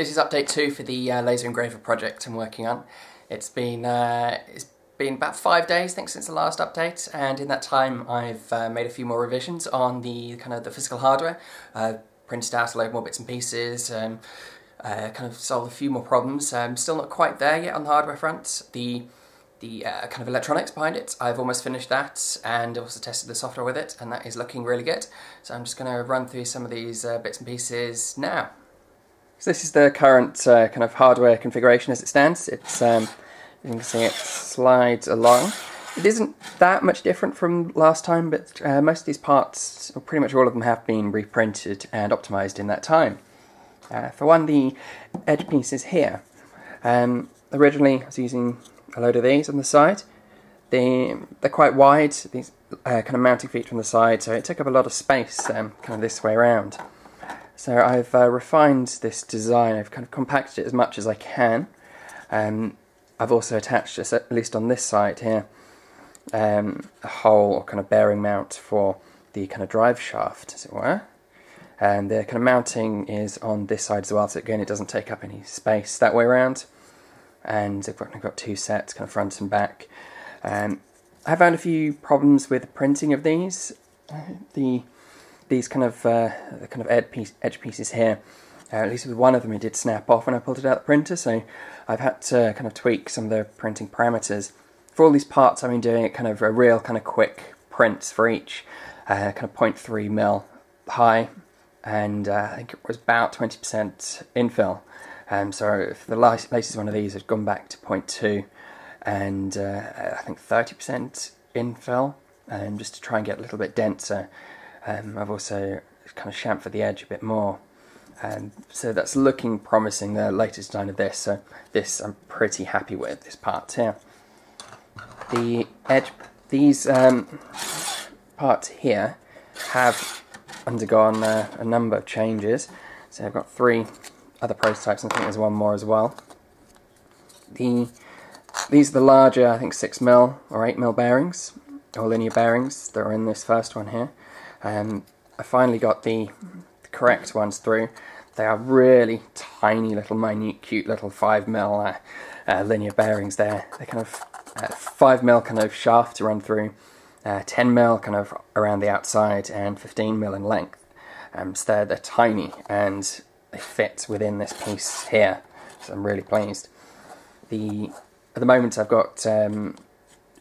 This is update two for the uh, laser engraver project I'm working on. It's been uh, it's been about five days, I think, since the last update, and in that time I've uh, made a few more revisions on the kind of the physical hardware, uh, printed out a load more bits and pieces, um, uh, kind of solved a few more problems. I'm still not quite there yet on the hardware front. The the uh, kind of electronics behind it, I've almost finished that and also tested the software with it, and that is looking really good. So I'm just going to run through some of these uh, bits and pieces now. So this is the current uh, kind of hardware configuration as it stands. It's um, you can see it slides along. It isn't that much different from last time, but uh, most of these parts, or pretty much all of them, have been reprinted and optimized in that time. Uh, for one, the edge pieces here. Um, originally, I was using a load of these on the side. They, they're quite wide, these uh, kind of mounting feet from the side, so it took up a lot of space um, kind of this way around. So I've uh, refined this design, I've kind of compacted it as much as I can. Um, I've also attached, at least on this side here, um, a hole or kind of bearing mount for the kind of drive shaft, as it were. And the kind of mounting is on this side as well, so again it doesn't take up any space that way around. And I've got, I've got two sets, kind of front and back. Um, I found a few problems with printing of these. Uh, the these kind of uh, kind of edge, piece, edge pieces here. Uh, at least with one of them, it did snap off when I pulled it out of the printer, so I've had to kind of tweak some of the printing parameters. For all these parts, I've been doing it kind of a real kind of quick prints for each, uh, kind of 0.3 mil high, and uh, I think it was about 20% infill. Um, so the latest one of these has gone back to 0.2, and uh, I think 30% infill, um, just to try and get a little bit denser. Um, I've also kind of chamfered the edge a bit more. Um, so that's looking promising, the latest design of this. So this I'm pretty happy with, this part here. The edge, these um, parts here have undergone uh, a number of changes. So I've got three other prototypes, and I think there's one more as well. The These are the larger, I think 6mm or 8mm bearings, or linear bearings that are in this first one here. Um, I finally got the, the, correct ones through. They are really tiny little minute cute little 5mm uh, uh, linear bearings there. They're kind of uh, 5mm kind of shaft to run through, 10mm uh, kind of around the outside and 15mm in length. Um, so they're, they're tiny and they fit within this piece here. So I'm really pleased. The At the moment I've got um,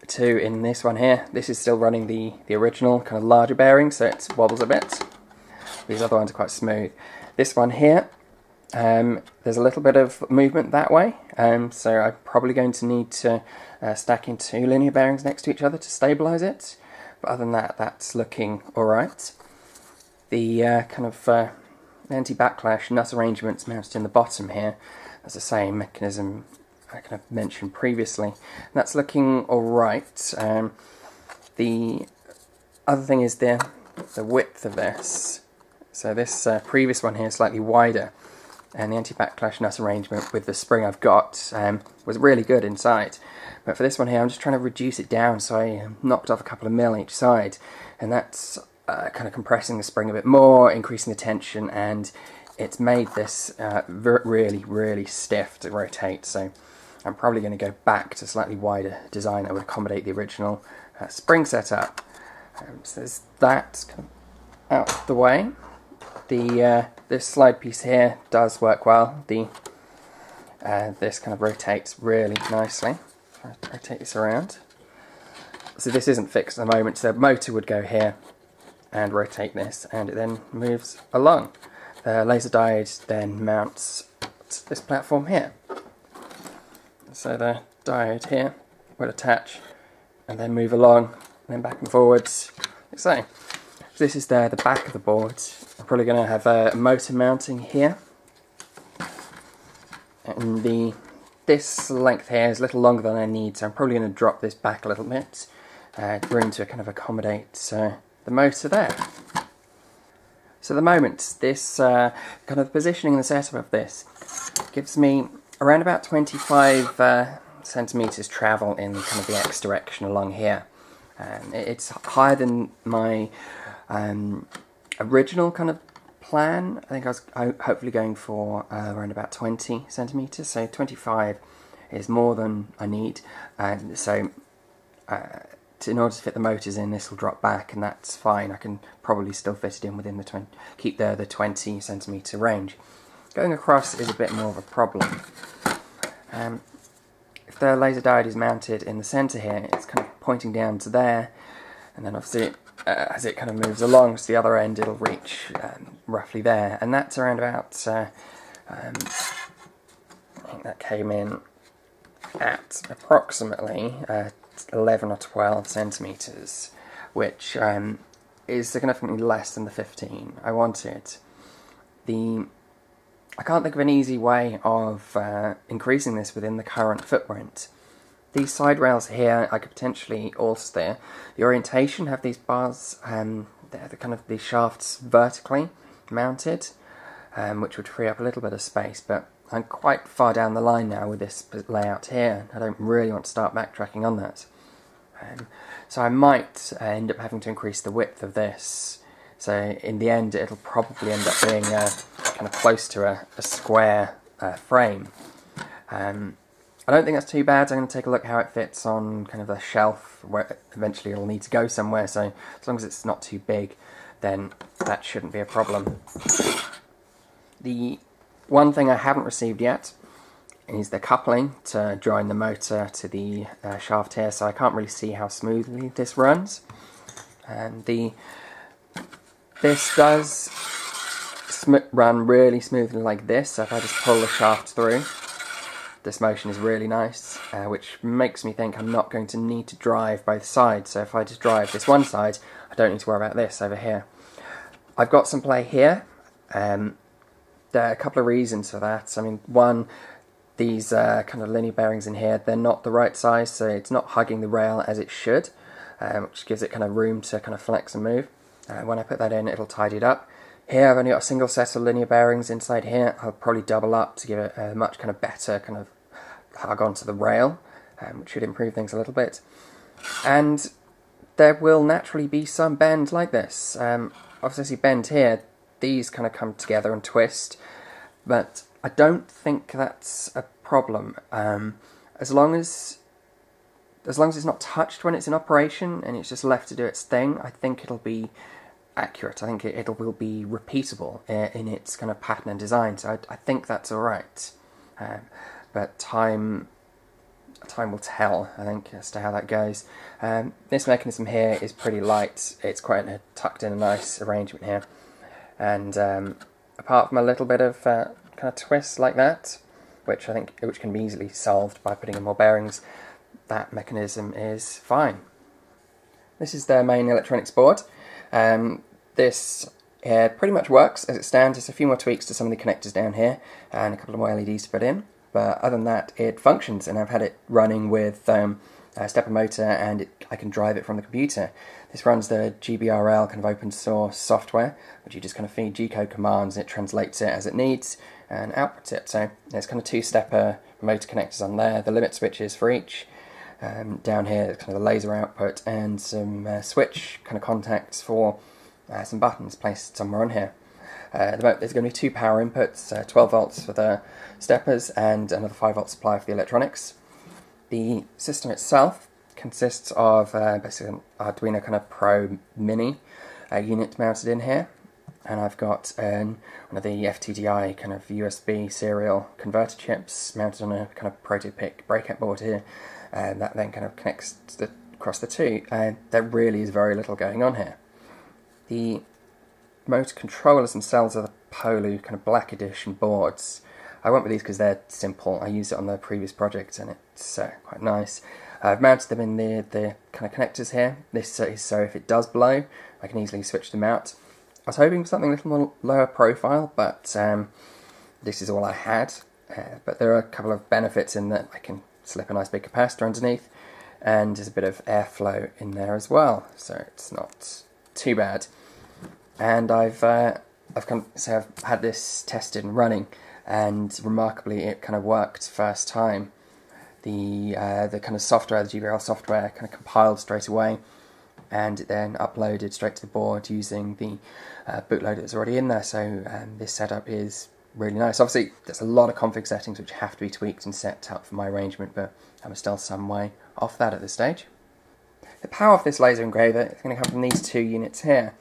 two in this one here. This is still running the, the original kind of larger bearing, so it wobbles a bit. These other ones are quite smooth. This one here, um, there's a little bit of movement that way, um, so I'm probably going to need to uh, stack in two linear bearings next to each other to stabilise it. But other than that, that's looking alright. The uh, kind of uh, anti-backlash nut arrangements mounted in the bottom here, as the same mechanism I kind of mentioned previously. That's looking alright. Um, the other thing is the, the width of this. So this uh, previous one here is slightly wider and the anti-backlash nut arrangement with the spring I've got um, was really good inside. But for this one here I'm just trying to reduce it down so I knocked off a couple of mil each side and that's uh, kind of compressing the spring a bit more, increasing the tension and it's made this uh, really, really stiff to rotate. So I'm probably going to go back to slightly wider design that would accommodate the original uh, spring setup. Um, so there's that out the way. The uh, this slide piece here does work well. The uh, this kind of rotates really nicely. rotate this around. So this isn't fixed at the moment. So the motor would go here and rotate this, and it then moves along. The laser diode then mounts this platform here. So the diode here will attach and then move along and then back and forwards like so. this is the, the back of the board. I'm probably going to have a motor mounting here. And the this length here is a little longer than I need, so I'm probably going to drop this back a little bit. Uh, room to kind of accommodate uh, the motor there. So at the moment, this uh, kind of positioning and the setup of this gives me around about 25 uh, centimeters travel in kind of the X direction along here. Um, it's higher than my um, original kind of plan, I think I was hopefully going for uh, around about 20 centimetres, so 25 is more than I need, and so uh, to, in order to fit the motors in, this will drop back, and that's fine. I can probably still fit it in within the 20, keep the, the 20 centimetre range. Going across is a bit more of a problem. Um, if the laser diode is mounted in the centre here, it's kind of pointing down to there, and then obviously uh, as it kind of moves along to the other end, it'll reach um, roughly there, and that's around about. Uh, um, I think that came in at approximately uh, 11 or 12 centimeters, which um, is significantly less than the 15 I wanted. The I can't think of an easy way of uh, increasing this within the current footprint. These side rails here, I could potentially alter the orientation, have these bars, um, they're the kind of the shafts vertically mounted, um, which would free up a little bit of space, but I'm quite far down the line now with this layout here. I don't really want to start backtracking on that. Um, so I might uh, end up having to increase the width of this. So in the end, it'll probably end up being kind of close to a, a square uh, frame. Um, I don't think that's too bad. I'm going to take a look how it fits on kind of a shelf where eventually it'll need to go somewhere. So as long as it's not too big, then that shouldn't be a problem. The one thing I haven't received yet is the coupling to join the motor to the uh, shaft here, so I can't really see how smoothly this runs. And the this does run really smoothly like this, so if I just pull the shaft through, this motion is really nice, uh, which makes me think I'm not going to need to drive both sides. So if I just drive this one side, I don't need to worry about this over here. I've got some play here. Um, there are a couple of reasons for that. I mean, one, these uh, kind of linear bearings in here, they're not the right size, so it's not hugging the rail as it should, um, which gives it kind of room to kind of flex and move. Uh, when I put that in, it'll tidy it up. Here I've only got a single set of linear bearings inside here. I'll probably double up to give it a much kind of better kind of hug onto the rail, um, which should improve things a little bit. And there will naturally be some bend like this. Um, obviously bend here, these kind of come together and twist, but I don't think that's a problem. Um, as long as as long as it's not touched when it's in operation and it's just left to do its thing, I think it'll be accurate. I think it, it will be repeatable uh, in its kind of pattern and design. So I, I think that's all right. Um, but time time will tell, I think, as to how that goes. Um, this mechanism here is pretty light. It's quite a tucked in a nice arrangement here. And um, apart from a little bit of uh, kind of twist like that, which I think which can be easily solved by putting in more bearings, that mechanism is fine. This is their main electronics board. Um, this uh, pretty much works as it stands. There's a few more tweaks to some of the connectors down here and a couple of more LEDs to put in. But other than that, it functions, and I've had it running with um, a stepper motor, and it, I can drive it from the computer. This runs the grbl kind of open source software, which you just kind of feed G-code commands, and it translates it as it needs and outputs it. So there's kind of two stepper motor connectors on there, the limit switches for each. Um, down here, kind of the laser output and some uh, switch kind of contacts for uh, some buttons placed somewhere on here. Uh, there's going to be two power inputs, uh, 12 volts for the steppers and another 5 volt supply for the electronics. The system itself consists of uh, basically an Arduino kind of Pro Mini uh, unit mounted in here, and I've got um, one of the FTDI kind of USB serial converter chips mounted on a kind of protopic breakout board here, and that then kind of connects the, across the two. And there really is very little going on here. The motor controllers themselves are the Pololu kind of black edition boards. I went with these because they're simple. I used it on the previous project and it's uh, quite nice. I've mounted them in the, the kind of connectors here. This is so if it does blow, I can easily switch them out. I was hoping for something a little more lower profile, but um, this is all I had. Uh, but there are a couple of benefits in that I can slip a nice big capacitor underneath, and there's a bit of airflow in there as well, so it's not too bad and I've uh, I've of, so I've had this tested and running, and remarkably, it kind of worked first time. The uh, the kind of software, the grbl software, kind of compiled straight away. And then uploaded straight to the board using the uh, bootloader that's already in there. So um, this setup is really nice. Obviously, there's a lot of config settings which have to be tweaked and set up for my arrangement, but I'm still some way off that at this stage. The power of this laser engraver is going to come from these two units here.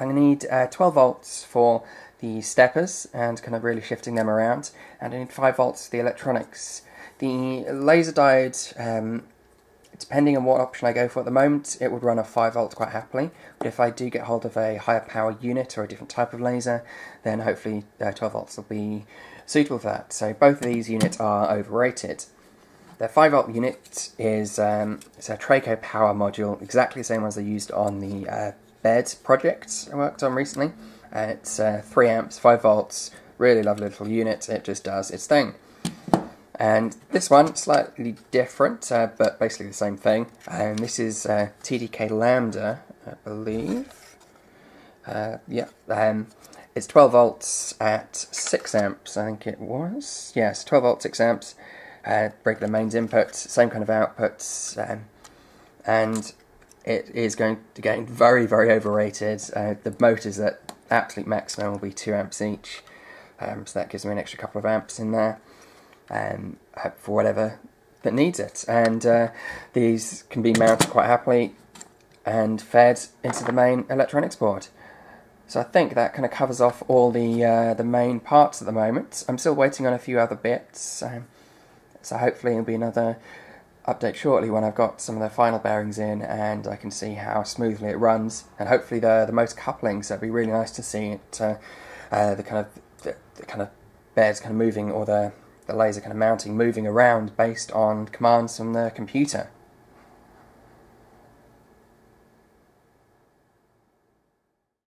I'm going to need uh, 12 volts for the steppers and kind of really shifting them around, and I need 5 volts for the electronics. The laser diode um, depending on what option I go for at the moment, it would run a 5 volt quite happily. But if I do get hold of a higher power unit or a different type of laser, then hopefully uh, 12 volts will be suitable for that. So both of these units are overrated. The 5 volt unit is um, it's a Traco power module, exactly the same as I used on the uh, bed project I worked on recently. Uh, it's uh, 3 amps, 5 volts, really lovely little unit, it just does its thing. And this one, slightly different, uh, but basically the same thing. And this is uh, TDK Lambda, I believe. Uh, yeah, um, it's 12 volts at 6 amps, I think it was. Yes, 12 volts, 6 amps, uh, regular mains input, same kind of outputs. Um, and it is going to get very, very overrated. Uh, the motors at absolute maximum will be 2 amps each. Um, so that gives me an extra couple of amps in there um, for whatever that needs it. And uh, these can be mounted quite happily and fed into the main electronics board. So I think that kind of covers off all the uh, the main parts at the moment. I'm still waiting on a few other bits, um, so hopefully it'll be another update shortly when I've got some of the final bearings in and I can see how smoothly it runs. And hopefully the the most couplings. It'd be really nice to see it. Uh, uh, the kind of the, the kind of bears kind of moving or the the laser kind of mounting moving around based on commands from the computer.